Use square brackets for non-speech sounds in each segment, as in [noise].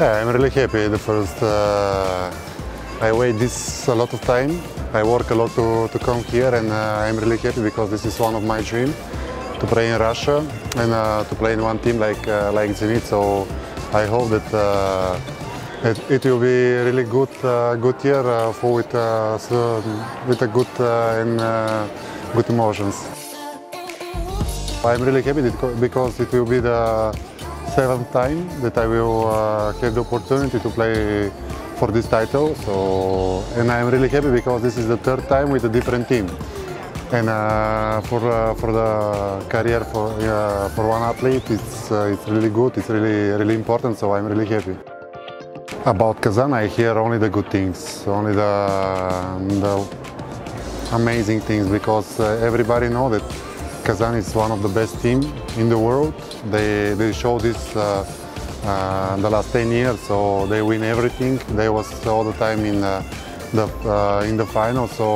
Yeah, I'm really happy. The first, uh, I wait this a lot of time. I work a lot to, to come here, and uh, I'm really happy because this is one of my dreams to play in Russia and uh, to play in one team like uh, like Zenit. So I hope that uh, it, it will be really good uh, good year uh, for with with a good and good emotions. I'm really happy because it will be the seventh time that I will uh, have the opportunity to play for this title. So, and I'm really happy because this is the third time with a different team. And uh, for uh, for the career for uh, for one athlete, it's uh, it's really good. It's really really important. So I'm really happy. About Kazan, I hear only the good things, only the the amazing things because uh, everybody know that Kazan is one of the best team in the world. They they show this uh, uh, the last 10 years, so they win everything. They was all the time in uh, the uh, in the final. So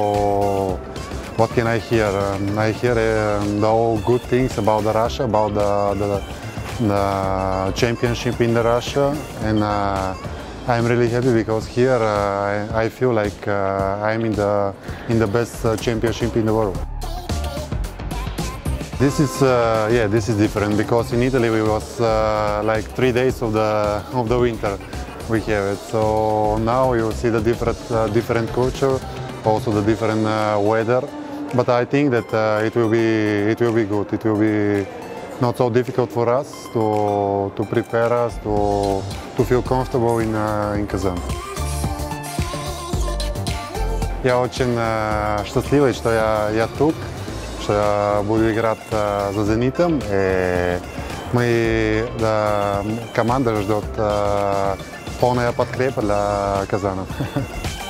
what can I hear? Um, I hear um, the all good things about the Russia, about the, the, the championship in the Russia, and uh, I'm really happy because here uh, I, I feel like I'm in the in the best championship in the world. This is uh, yeah, this is different because in Italy we was uh, like three days of the of the winter we have it. So now you see the different uh, different culture, also the different uh, weather. But I think that uh, it will be it will be good. It will be not so difficult for us to to prepare us to to feel comfortable in uh, in Kazan. Я очень э, щастлива, что я, я тут, Что буду играть за «Зенитом». И мы, да, команда ждет полная подкрепа для Казана. [laughs]